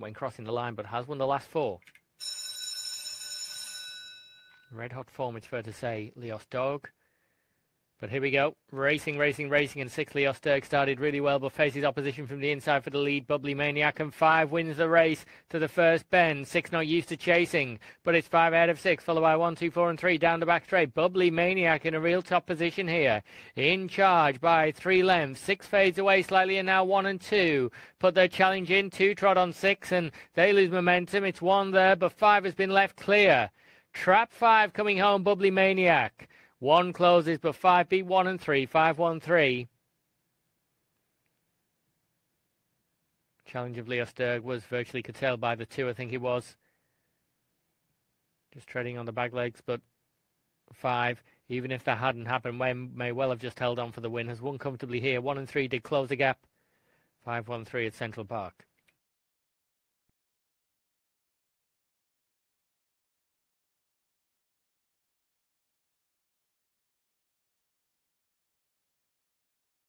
when crossing the line, but has won the last four. Red hot form, it's fair to say, Leos Dog. But here we go. Racing, racing, racing, and six Osterg started really well, but faces opposition from the inside for the lead. Bubbly Maniac and five wins the race to the first bend. Six not used to chasing, but it's five out of six, followed by one, two, four, and three down the back straight. Bubbly Maniac in a real top position here. In charge by three lengths. Six fades away slightly, and now one and two put their challenge in. Two trot on six, and they lose momentum. It's one there, but five has been left clear. Trap five coming home, Bubbly Maniac. One closes, but five beat one and three. Five, one, three. Challenge of Leo Sturg was virtually curtailed by the two, I think it was. Just treading on the back legs, but five, even if that hadn't happened, Wayne may well have just held on for the win. Has won comfortably here. One and three did close the gap. Five, one, three at Central Park.